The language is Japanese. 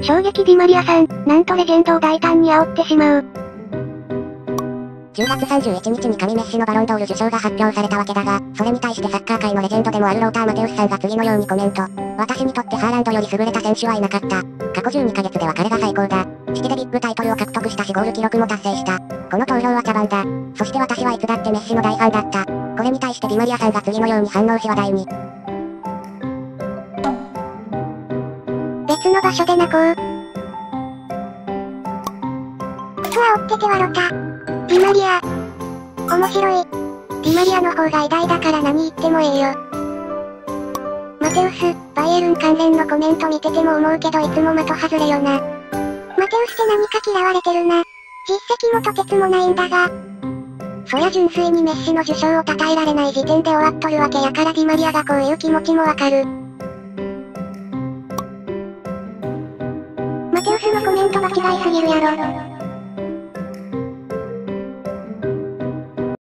衝撃ディマリアさん、なんとレジェンドを大胆に煽ってしまう。10月31日に神メッシのバロンドール受賞が発表されたわけだが、それに対してサッカー界のレジェンドでもあるローター・マテウスさんが次のようにコメント。私にとってハーランドより優れた選手はいなかった。過去12ヶ月では彼が最高だ。シティでビッグタイトルを獲得したしゴール記録も達成した。この投票は茶番だ。そして私はいつだってメッシの大ファンだった。これに対してディマリアさんが次のように反応し話題に。別の場所で泣こう。クソ煽っててはロタ。ディマリア。面白い。ディマリアの方が偉大だから何言ってもええよ。マテウス、バイエルン関連のコメント見てても思うけどいつも的外れよな。マテウスって何か嫌われてるな。実績もとてつもないんだが。そりゃ純粋にメッシの受賞を称えられない時点で終わっとるわけやからディマリアがこういう気持ちもわかる。マテウスのコメントが違いすぎるやろ。